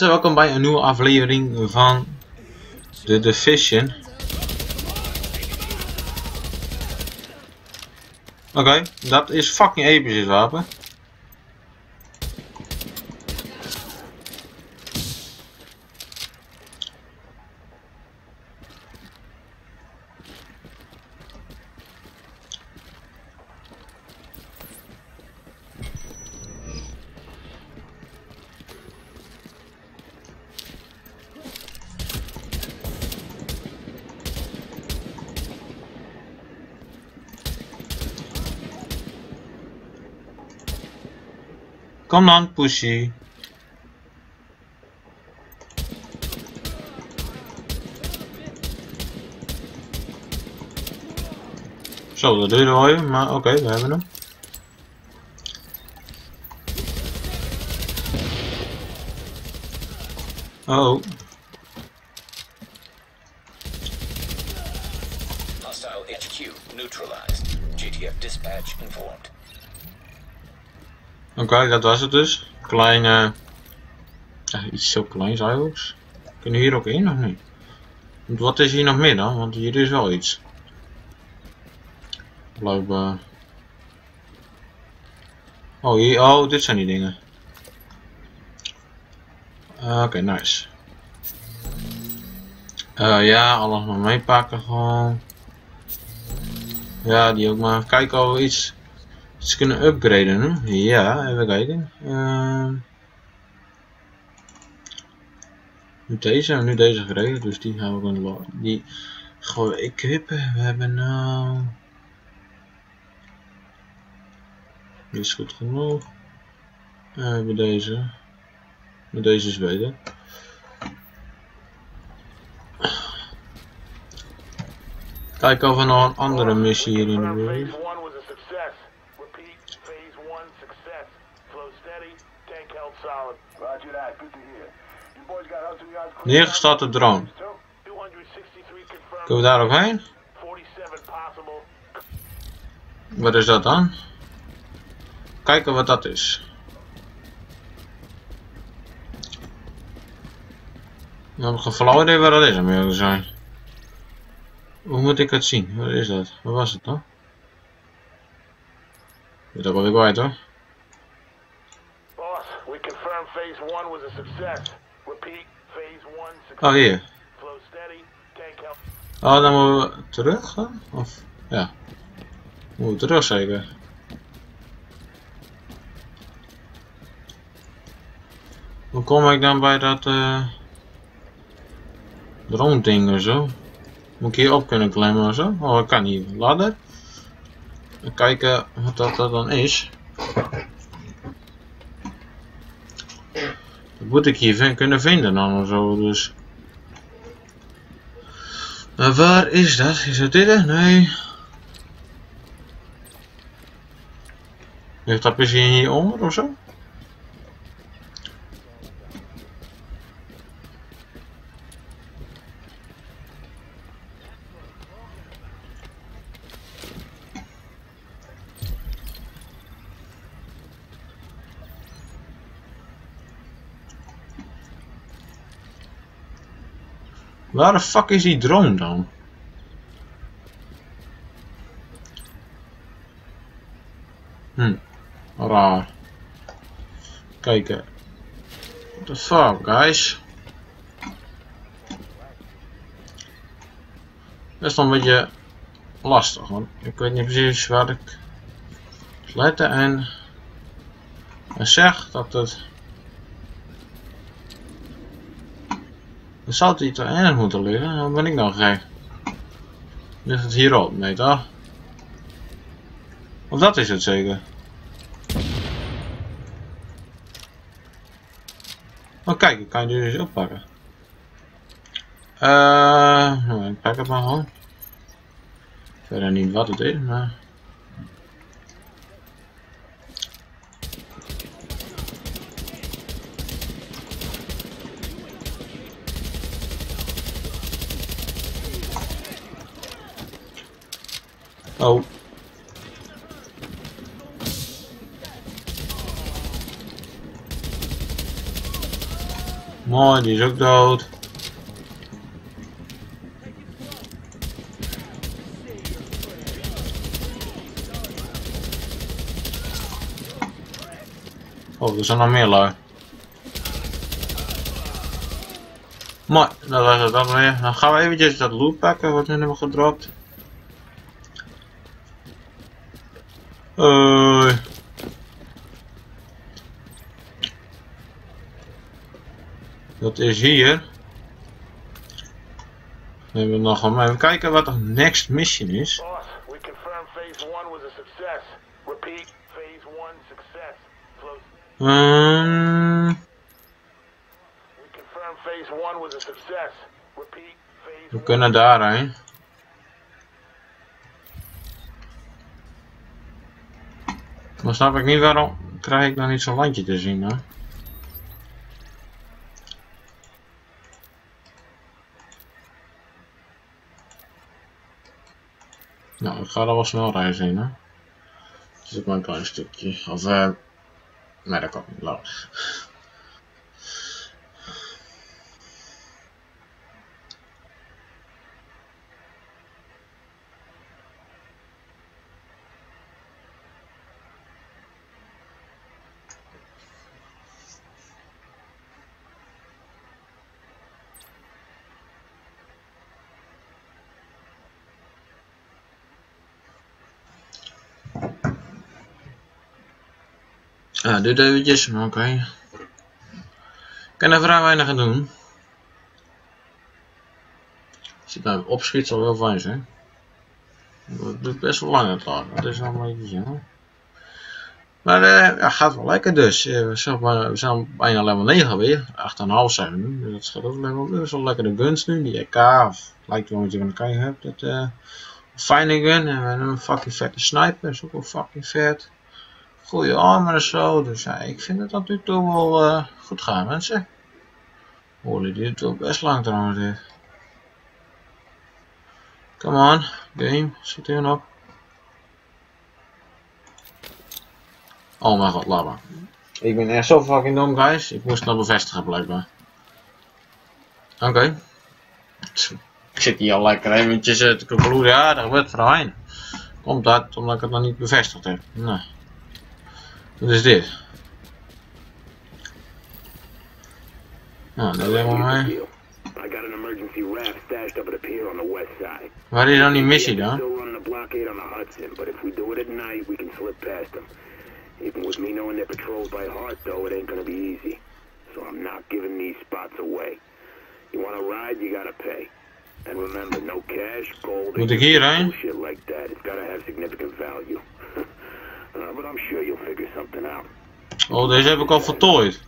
welkom bij een nieuwe aflevering van The Division. Oké, dat is fucking episch wapen. Kom dan, Pussy. Zo, dat duurde wel even, maar oké, we hebben hem. Oh, Hostile HQ neutralized. JTF dispatch informed. Oké, dat was het dus. Kleine... Iets zo kleins eigenlijk. Kunnen hier ook in of niet? Want wat is hier nog meer dan? Want hier is wel iets. Blijkbaar. Oh, hier, oh, dit zijn die dingen. Eh, Oké, nice. Eh, ja, alles maar meepakken gewoon. Ja, die ook maar. Kijken of we iets, iets kunnen upgraden. Hè? Ja, even kijken. Ehm nu deze, nu deze gereden, dus die gaan we gewoon die gewoon equippen. We hebben nou. Die is goed genoeg. En we hebben deze. Maar deze is beter. Kijken of we nog een andere missie hier in de buurt. Phase 1 was a success. Repeat, phase 1 success. Flow steady, tank held solid. Roger that. Good to hear. You clear? Neergestartte drone. 263 confirmed. Kunnen we daar ook heen? 47 possible. Wat is dat dan? Kijken wat dat is. Dan heb ik flauw idee waar dat is, om eerlijk te zijn. Hoe moet ik het zien? Wat is dat? Wat was het dan? Weet ook wel weer kwijt hoor. Boss, we confirm phase 1 was a success. Repeat, phase 1 success. Oh hier. Oh, dan moeten we terug gaan? Of, ja. Moeten we terug zeker. Hoe kom ik dan bij dat eh drone ding of zo? Moet ik hier op kunnen klimmen of zo? Oh, ik kan hier. Ladder. Kijken wat dat dan is. Dat moet ik hier kunnen vinden dan of zo, dus... Maar waar is dat? Is het dit? Nee. Ligt dat misschien hieronder of zo? Waar de fuck is die drone dan? Hm, raar. Kijken. What the fuck, guys? Best wel een beetje lastig, want ik weet niet precies waar ik letten en, en zeg dat het. Dan zou toch ergens moeten liggen, dan ben ik dan gek. Ligt het hierop? Nee toch? Of dat is het zeker? Oh kijk, ik kan die dus oppakken. Eh, nou, ik pak het maar gewoon. Verder niet wat het is, maar... Oh. Mooi, die is ook dood. Oh, er zijn nog meer lui. Mooi, dat was het dan weer. Dan gaan we eventjes dat loot pakken, wat nu hebben gedropt. Hoi. Dat is hier. Dan hebben we nog een, even kijken wat de next mission is. We confirm phase one was a success. Repeat, phase one success. Flow. Ehm, We confirm phase one was a success. Repeat, phase we one. kunnen daarheen. Maar snap ik niet waarom krijg ik dan niet zo'n landje te zien, hè? Nou, ik ga er wel snel reizen in, hè? Is ook maar een klein stukje. Of, eh... nee, dat kan niet. Laat. Ja, dit eventjes, oké. Ik kan er vrij weinig aan doen. Als je nou opschiet zal wel fijn zijn. Dat duurt best wel lang het laat. Dat is wel een beetje jammer. Maar eh ja, gaat wel lekker dus. Eh, we, zijn maar, we zijn bijna level 9 weer. 8,5 zijn we. Dus dat gaat ook level. Dat is wel lekker de guns nu. Die EK. Of, lijkt wel wat je van elkaar hebt. Dat, eh, fijne gun. En we hebben een fucking vette sniper. Dat is ook wel fucking vet goede armen en zo. Dus ja, ik vind het nu toe wel eh, goed gaan, mensen. Holy, dit duurt best lang trouwens. Dit. Come on, game, zit er op. Oh mijn god, maar. Ik ben echt zo fucking dom, guys. Ik moest nog bevestigen, blijkbaar. Oké. Ik zit hier al lekker eventjes eh, te concluderen. Ja, dat wordt verhijn. Komt dat omdat ik het nog niet bevestigd heb. Nou. Wat is dit? Nou, dat is helemaal mee. I got an emergency raft stashed up at a pier on the west side. Dan die missie dan? Still running the blockade on the Hudson, but if we do it at night, we can slip past them. Even with me knowing their patrols by heart, though, it ain't gonna be easy. So I'm not giving these spots away. You wanna ride, you gotta pay. And remember, no cash, gold, hierheen? bullshit like that. It's gotta have significant value. uh, I'm sure you'll figure something out. Oh, deze heb ik al voltooid.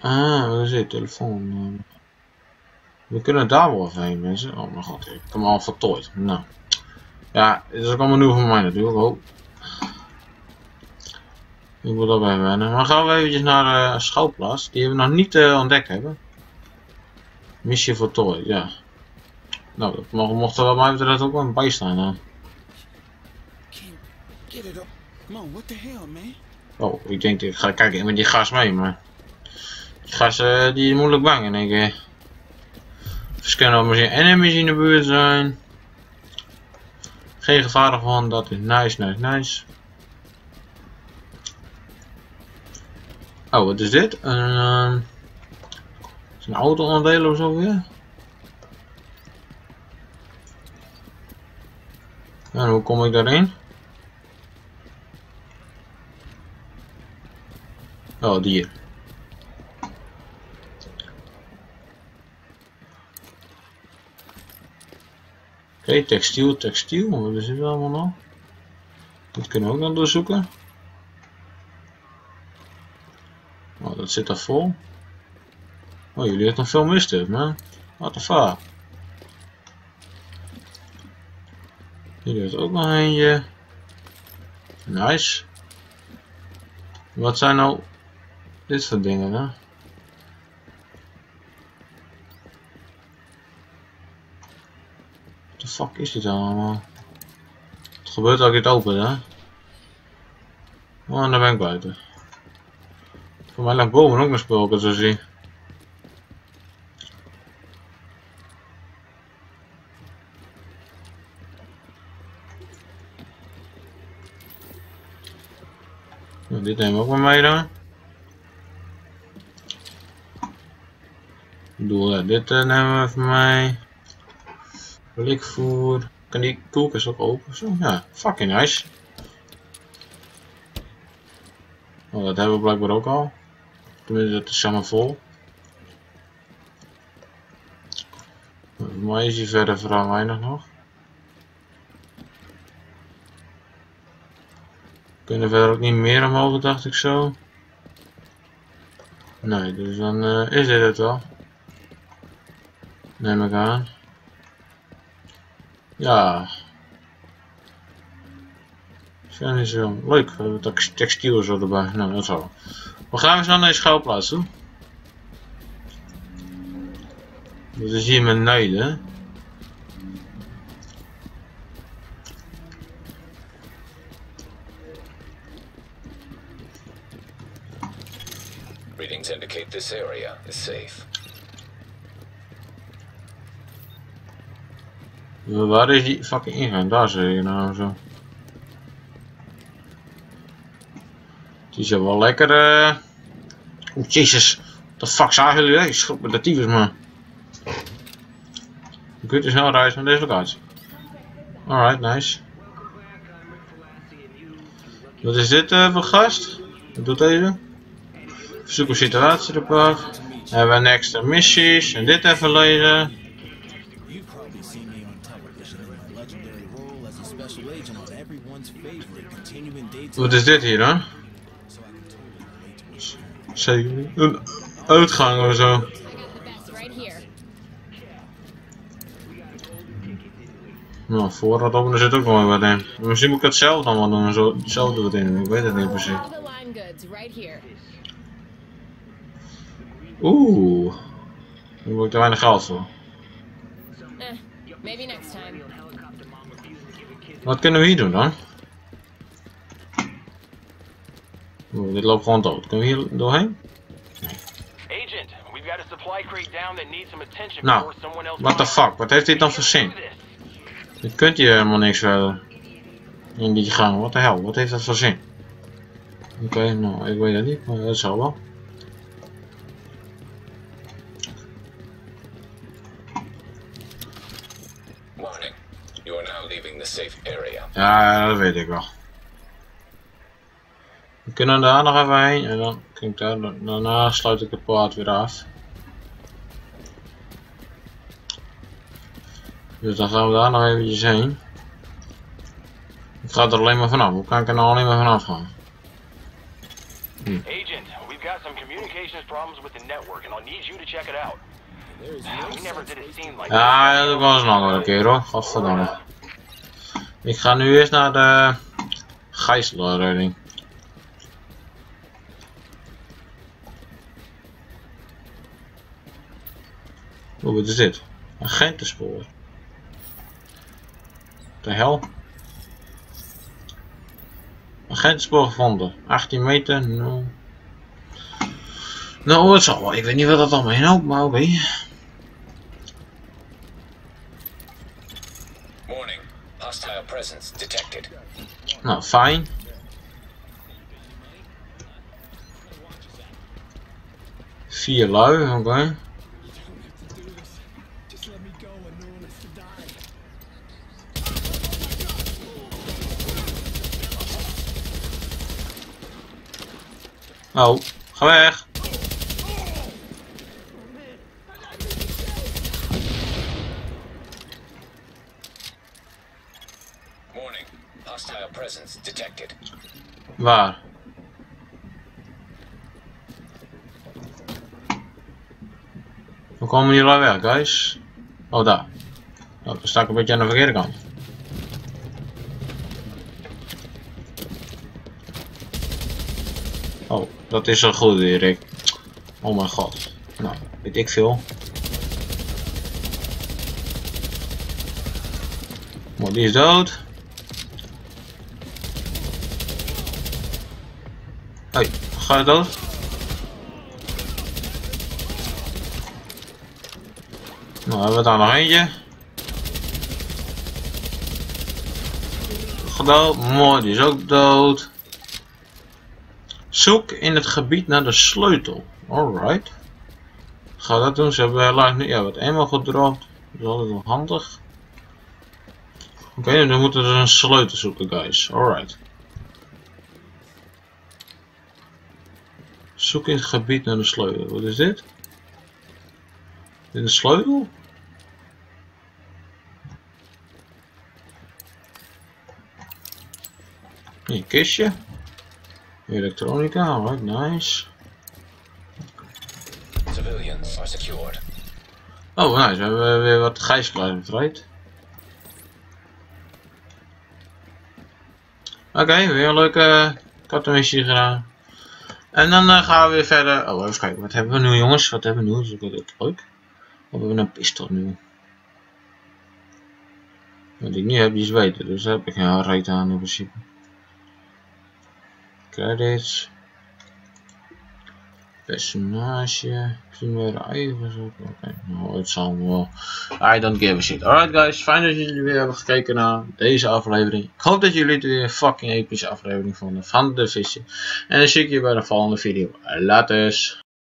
Ah, wat is dit? Telefoon. eh. We kunnen daar wel even heen, mensen. Oh mijn god, ik heb hem al voltooid. Nou. Ja, dit is ook allemaal nieuw voor mij natuurlijk. Oh. Ik moet even wennen. Maar gaan we eventjes naar de schouwplaats. Die we nog niet eh, ontdekt hebben. Missie voltooid, ja. Nou, dat mocht, mocht er wat mij betreft ook wel bij staan. hè. Oh, ik denk, ik ga kijken met die gas mee, maar... Die gas, eh, die is moeilijk bang in één keer. Kunnen er misschien enemies in de buurt zijn. Geen gevaar ervan, dat is nice, nice, nice. Oh, wat is dit? Een, ehm, is een auto-onderdeel of zo weer? En hoe kom ik daarin? Oh, die. Oké, textiel, textiel. Wat is dit allemaal nog? Dat kunnen we ook nog doorzoeken. Oh, dat zit daar vol. Oh, jullie hebben nog veel mist, man. What the fuck? Hier is ook nog eentje. Nice. Wat zijn nou dit soort dingen, hè? What the fuck is dit allemaal? Het gebeurt als ik het open, hè? Oh, en daar ben ik buiten. Voor mij lag boven ook nog spulken, zo zie. Nou, dit nemen we ook maar mee dan. Bedoel, ja, dit eh, nemen we even mee. Blikvoer. Kan die koelkast ook open? Zo, ja, fucking nice. Oh, dat hebben we blijkbaar ook al. Tenminste, dat is maar vol. Maar is hier verder vooral weinig nog. Kunnen verder ook niet meer omhoog, dacht ik zo. Nee, dus dan eh, is dit het wel. Neem ik aan. Ja. Is leuk. We hebben tex- textiel zo erbij. Nou, dat. We gaan eens naar deze schuilplaats toe. Dat is hier Neiden. Readings indicate this area is safe. Waar is die fucking ingang? Daar zie je nou zo. Die is wel lekker eh. Oeh, jezus. What the fuck zagen jullie? hè? Schop met de tyfus man. Je kunt dus snel reizen naar deze locatie. Alright, nice. Wat is dit eh, voor gast? Wat doet deze? Verzoek een situatierapport. Dan hebben we next missies. En dit even lezen. Wat is dit hier dan? Zeker. Een uitgang of zo. Nou, voorraad openen zit ook wel wat in. Misschien moet ik het zelf dan wel doen, zo, in. Ik weet het niet precies. Oeh. Dan moet ik er weinig geld voor. Maybe next time. Wat kunnen we hier doen dan? Oeh, dit loopt gewoon dood. Kunnen we hier doorheen? Agent, we've got a supply crate down that needs some attention Nou, before someone else what the fuck? Wat heeft dit dan voor zin? Je kunt hier helemaal niks verder. In die gang, wat de hel? Wat heeft dat voor zin? Oké, nou, ik weet het niet, maar dat zal wel. Leaving the safe area. Ja, dat weet ik wel. We kunnen daar nog even heen en dan kan ik daar, daarna sluit ik het paard weer af. Dus dan gaan we daar nog eventjes heen. Ik ga er alleen maar vanaf. Hoe kan ik er nou alleen maar vanaf gaan? Agent, we've got some communications problems with the network and I'll need you to check it out. Like Ja, dat was een andere keer hoor. Godverdamme. Ik ga nu eerst naar de gijzelaarredding. Oeh, wat is dit? Agentenspoor. De hel? Agentenspoor gevonden. 18 meter. No. Nou, het zal wel. Ik weet niet wat dat allemaal inhoudt, maar oké. Nou, fijn. Vier lui, oké. Die. Oh, ga weg. Waar? Hoe komen jullie weg, guys? Oh, daar. Oh, dan sta ik een beetje aan de verkeerde kant. Oh, dat is een goede, Erik. Oh mijn god. Nou, weet ik veel. Maar die is dood. Hoi, ga je dood? Nou, hebben we daar nog eentje. Gedood, mooi, die is ook dood. Zoek in het gebied naar de sleutel. Alright. Ga dat doen, ze hebben helaas nu ja, wat eenmaal gedropt. Dat is altijd wel handig. Oké, okay, nu moeten we dus een sleutel zoeken, guys. Alright. Zoek in het gebied naar de sleutel. Wat is dit? Dit is de sleutel? Een kistje. Elektronica, alright, nice. Civilians are secured. Oh, nice. We hebben weer wat gijzelaars bevrijd. Oké, weer een leuke kattenmissie gedaan. En dan eh, gaan we weer verder. Oh, even kijken. Wat hebben we nu, jongens? Wat hebben we nu? Is altijd leuk. Of hebben we een pistool nu? Wat ik niet heb, die is. Dus daar heb ik geen reet aan in principe. Credits. Personage. Primaire items. Oké, nou, het zal wel. I don't give a shit. Alright guys, fijn dat jullie weer hebben gekeken naar deze aflevering. Ik hoop dat jullie het weer een fucking epische aflevering vonden van de visje. En dan zie ik je bij de volgende video. Later.